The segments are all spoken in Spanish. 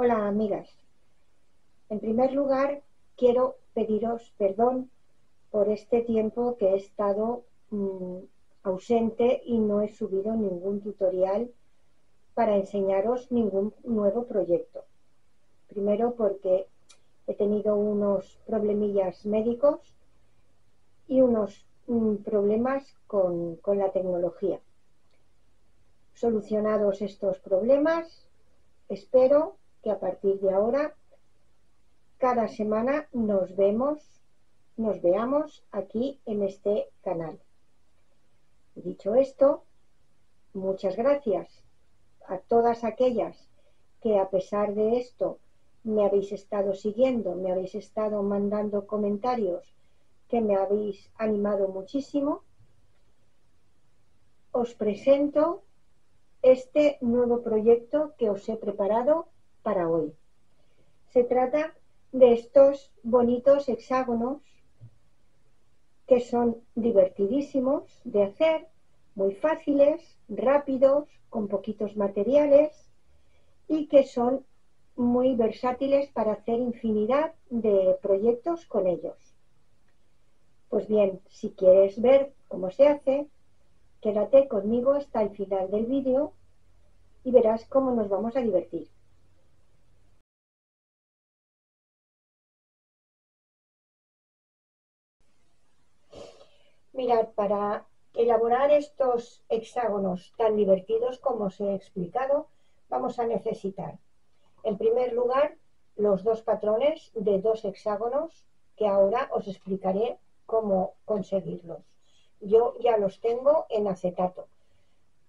Hola, amigas. En primer lugar, quiero pediros perdón por este tiempo que he estado mm, ausente y no he subido ningún tutorial para enseñaros ningún nuevo proyecto. Primero porque he tenido unos problemillas médicos y unos mm, problemas con, con la tecnología. Solucionados estos problemas, espero que a partir de ahora cada semana nos vemos, nos veamos aquí en este canal. Dicho esto, muchas gracias a todas aquellas que a pesar de esto me habéis estado siguiendo, me habéis estado mandando comentarios que me habéis animado muchísimo. Os presento este nuevo proyecto que os he preparado para hoy. Se trata de estos bonitos hexágonos que son divertidísimos de hacer, muy fáciles, rápidos, con poquitos materiales y que son muy versátiles para hacer infinidad de proyectos con ellos. Pues bien, si quieres ver cómo se hace, quédate conmigo hasta el final del vídeo y verás cómo nos vamos a divertir. Mirad, para elaborar estos hexágonos tan divertidos como os he explicado, vamos a necesitar, en primer lugar, los dos patrones de dos hexágonos que ahora os explicaré cómo conseguirlos. Yo ya los tengo en acetato.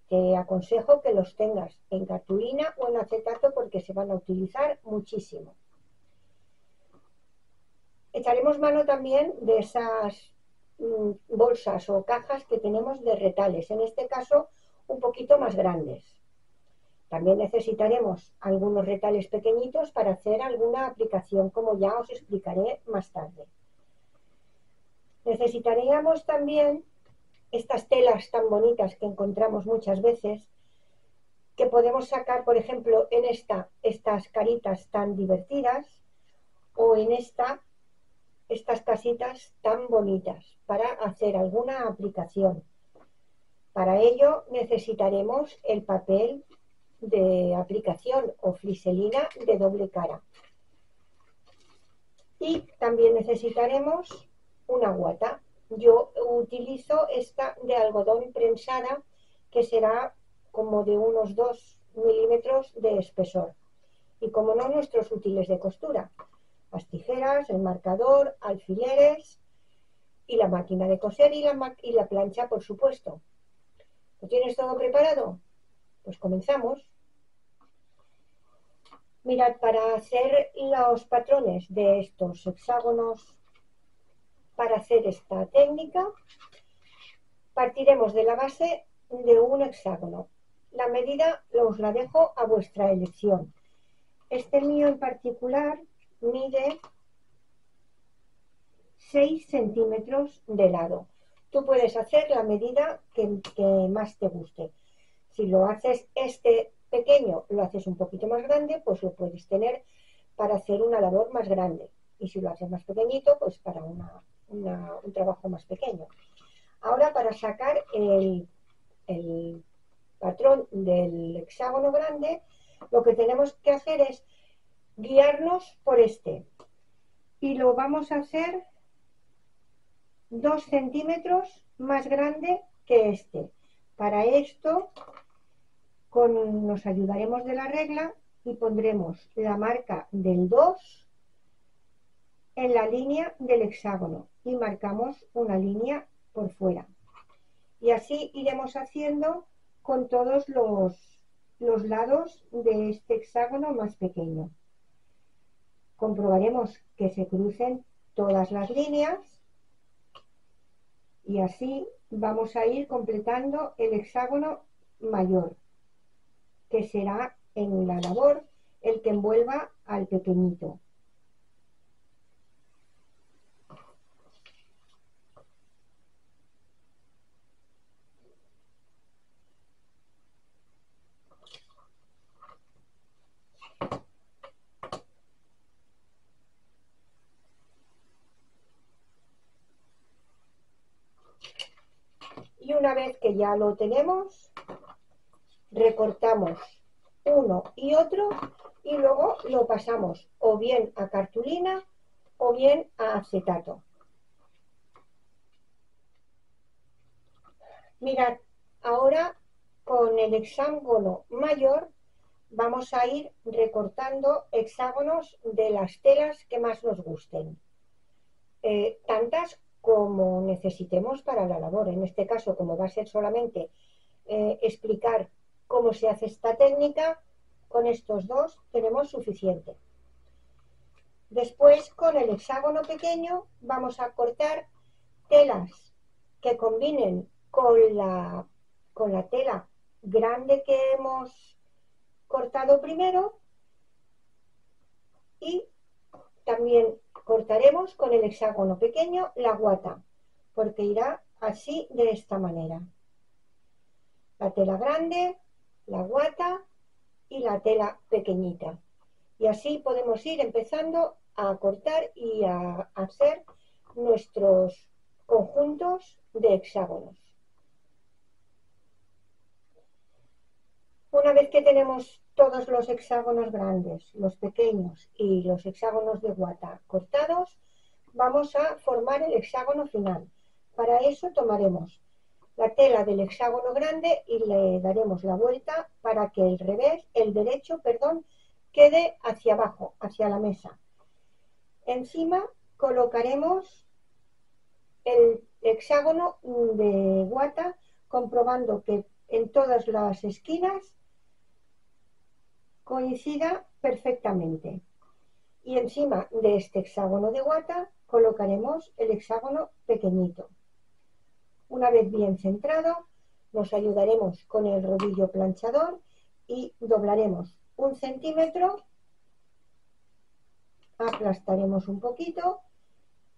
Te aconsejo que los tengas en cartulina o en acetato porque se van a utilizar muchísimo. Echaremos mano también de esas bolsas o cajas que tenemos de retales, en este caso un poquito más grandes. También necesitaremos algunos retales pequeñitos para hacer alguna aplicación, como ya os explicaré más tarde. Necesitaríamos también estas telas tan bonitas que encontramos muchas veces, que podemos sacar, por ejemplo, en esta, estas caritas tan divertidas, o en esta, estas casitas tan bonitas para hacer alguna aplicación. Para ello necesitaremos el papel de aplicación o fliselina de doble cara. Y también necesitaremos una guata. Yo utilizo esta de algodón prensada que será como de unos 2 milímetros de espesor. Y como no, nuestros útiles de costura. Las tijeras, el marcador, alfileres y la máquina de coser y la, plancha, por supuesto. ¿Lo tienes todo preparado? Pues comenzamos. Mirad, para hacer los patrones de estos hexágonos, para hacer esta técnica, partiremos de la base de un hexágono. La medida os la dejo a vuestra elección. Este mío en particular mide 6 centímetros de lado. Tú puedes hacer la medida que, más te guste. Si lo haces este pequeño, lo haces un poquito más grande, pues lo puedes tener para hacer una labor más grande. Y si lo haces más pequeñito, pues para un trabajo más pequeño. Ahora para sacar el, el patrón del hexágono grande, lo que tenemos que hacer es guiarnos por este. Y lo vamos a hacer dos centímetros más grande que este. Para esto con, nos ayudaremos de la regla y pondremos la marca del 2 en la línea del hexágono y marcamos una línea por fuera. Y así iremos haciendo con todos los, los lados de este hexágono más pequeño. Comprobaremos que se crucen todas las líneas y así vamos a ir completando el hexágono mayor, que será en la labor el que envuelva al pequeñito. Una vez que ya lo tenemos, recortamos uno y otro y luego lo pasamos o bien a cartulina o bien a acetato. Mirad, ahora con el hexágono mayor vamos a ir recortando hexágonos de las telas que más nos gusten. Eh, tantas como necesitemos para la labor. En este caso, como va a ser solamente eh, explicar cómo se hace esta técnica, con estos dos tenemos suficiente. Después, con el hexágono pequeño, vamos a cortar telas que combinen con la, con la tela grande que hemos cortado primero y también cortaremos con el hexágono pequeño la guata, porque irá así de esta manera. La tela grande, la guata y la tela pequeñita. Y así podemos ir empezando a cortar y a hacer nuestros conjuntos de hexágonos. Una vez que tenemos todos los hexágonos grandes, los pequeños y los hexágonos de guata cortados, vamos a formar el hexágono final. Para eso tomaremos la tela del hexágono grande y le daremos la vuelta para que el revés, el derecho, perdón, quede hacia abajo, hacia la mesa. Encima colocaremos el hexágono de guata comprobando que en todas las esquinas coincida perfectamente. Y encima de este hexágono de guata colocaremos el hexágono pequeñito. Una vez bien centrado, nos ayudaremos con el rodillo planchador y doblaremos un centímetro, aplastaremos un poquito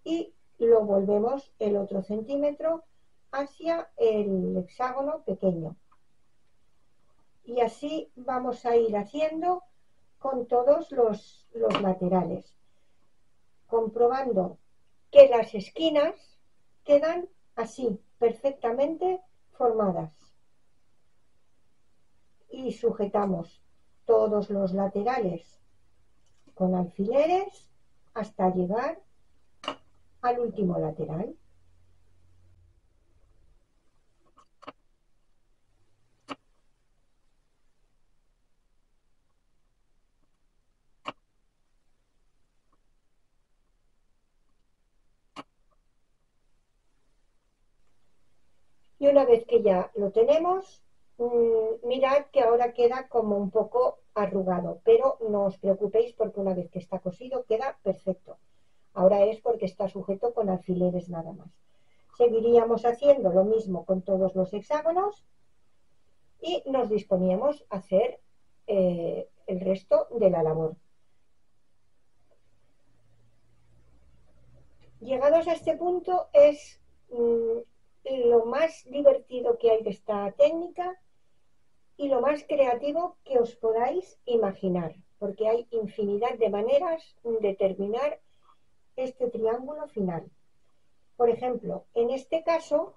y lo volvemos el otro centímetro hacia el hexágono pequeño y así vamos a ir haciendo con todos los, laterales, comprobando que las esquinas quedan así, perfectamente formadas. Y sujetamos todos los laterales con alfileres hasta llegar al último lateral. Y una vez que ya lo tenemos, mm, mirad que ahora queda como un poco arrugado, pero no os preocupéis porque una vez que está cosido queda perfecto. Ahora es porque está sujeto con alfileres nada más. Seguiríamos haciendo lo mismo con todos los hexágonos y nos disponíamos a hacer eh, el resto de la labor. Llegados a este punto es lo más divertido que hay de esta técnica y lo más creativo que os podáis imaginar, porque hay infinidad de maneras de terminar este triángulo final. Por ejemplo, en este caso,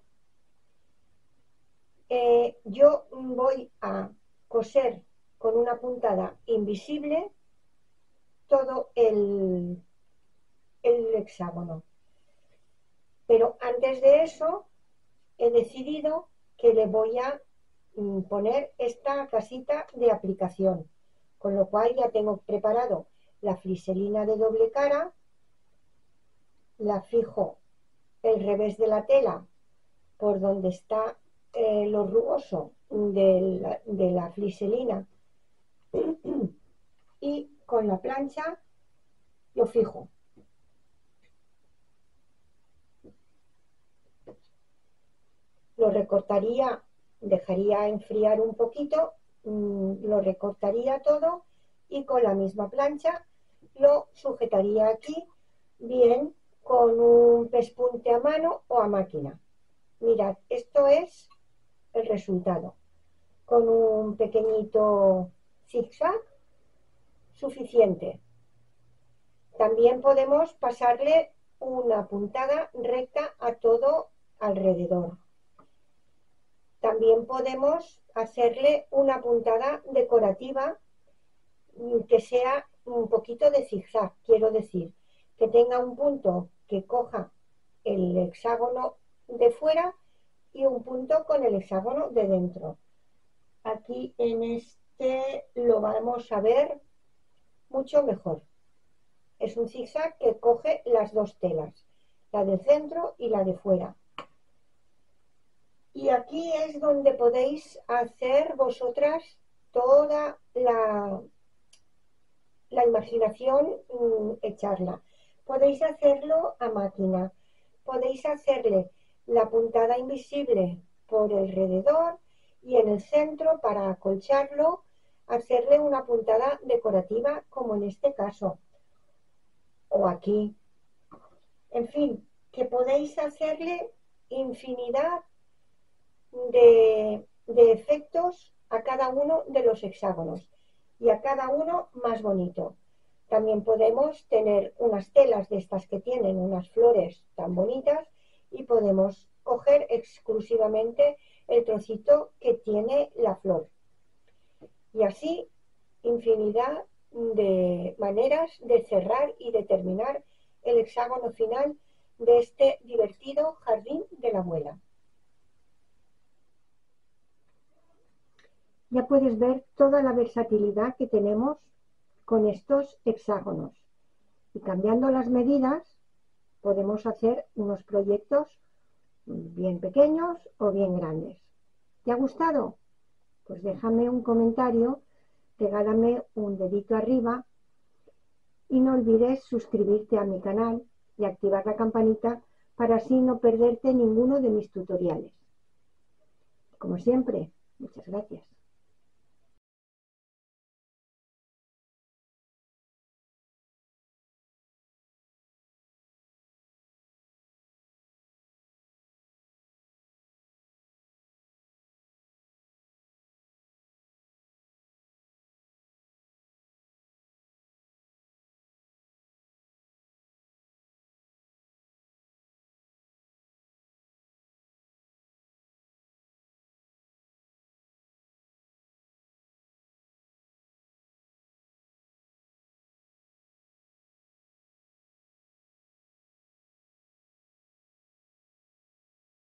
eh, yo voy a coser con una puntada invisible todo el hexágono. Pero antes de eso, he decidido que le voy a mm, poner esta casita de aplicación, con lo cual ya tengo preparado la friselina de doble cara, la fijo el revés de la tela por donde está eh, lo rugoso de la, de la friselina y con la plancha lo fijo. Lo recortaría, dejaría enfriar un poquito, mm, lo recortaría todo y con la misma plancha lo sujetaría aquí bien con un pespunte a mano o a máquina. Mirad, esto es el resultado. Con un pequeñito zigzag suficiente. También podemos pasarle una puntada recta a todo alrededor También podemos hacerle una puntada decorativa que sea un poquito de zigzag, quiero decir, que tenga un punto que coja el hexágono de fuera y un punto con el hexágono de dentro. Aquí en este lo vamos a ver mucho mejor. Es un zigzag que coge las dos telas, la de centro y la de fuera. Y aquí es donde podéis hacer vosotras toda la, la imaginación, mm, echarla. Podéis hacerlo a máquina, podéis hacerle la puntada invisible por alrededor y en el centro para acolcharlo hacerle una puntada decorativa como en este caso o aquí. En fin, que podéis hacerle infinidad de, efectos a cada uno de los hexágonos y a cada uno más bonito. También podemos tener unas telas de estas que tienen unas flores tan bonitas y podemos coger exclusivamente el trocito que tiene la flor. Y así infinidad de maneras de cerrar y de terminar el hexágono final de este divertido jardín de la abuela. Ya puedes ver toda la versatilidad que tenemos con estos hexágonos. Y cambiando las medidas podemos hacer unos proyectos bien pequeños o bien grandes. ¿Te ha gustado? Pues déjame un comentario, regálame un dedito arriba y no olvides suscribirte a mi canal y activar la campanita para así no perderte ninguno de mis tutoriales. Como siempre, muchas gracias.